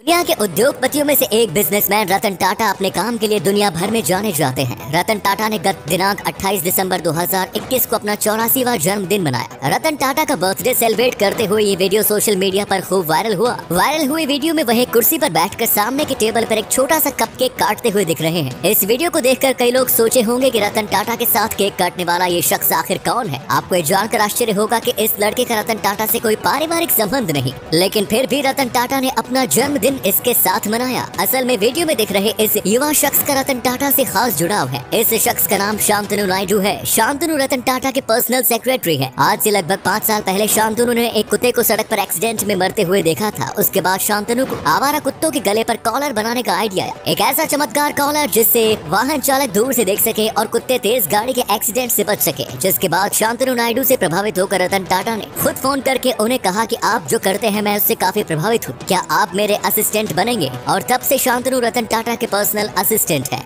दुनिया के उद्योगपतियों में से एक बिजनेसमैन रतन टाटा अपने काम के लिए दुनिया भर में जाने जाते हैं। रतन टाटा ने गत दिनांक 28 दिसंबर 2021 को अपना चौरासीवा जन्मदिन मनाया। रतन टाटा का बर्थडे सेलिब्रेट करते हुए ये वीडियो सोशल मीडिया पर खूब वायरल हुआ। वायरल हुई वीडियो में वही कुर्सी पर बैठकर सामने के टेबल पर एक छोटा सा कप केक काटते हुए दिख रहे हैं। इस वीडियो को देखकर कई लोग सोचे होंगे की रतन टाटा के साथ केक काटने वाला ये शख्स आखिर कौन है? आपको ये जानकर आश्चर्य होगा की इस लड़के का रतन टाटा ऐसी कोई पारिवारिक संबंध नहीं। लेकिन फिर भी रतन टाटा ने अपना जन्मदिन इसके साथ मनाया। असल में वीडियो में दिख रहे इस युवा शख्स का रतन टाटा से खास जुड़ाव है। इस शख्स का नाम शांतनु नायडू है। शांतनु रतन टाटा के पर्सनल सेक्रेटरी है। आज से लगभग पाँच साल पहले शांतनु ने एक कुत्ते को सड़क पर एक्सीडेंट में मरते हुए देखा था। उसके बाद शांतनु को आवारा कुत्तों के गले पर कॉलर बनाने का आइडिया आया। एक ऐसा चमत्कार कॉलर जिससे वाहन चालक दूर से देख सके और कुत्ते तेज गाड़ी के एक्सीडेंट से बच सके। जिसके बाद शांतनु नायडू से प्रभावित होकर रतन टाटा ने खुद फ़ोन करके उन्हें कहा कि आप जो करते हैं, मैं उससे काफ़ी प्रभावित हूँ। क्या आप मेरे असिस्टेंट बनेंगे और तब से शांतनु रतन टाटा के पर्सनल असिस्टेंट हैं।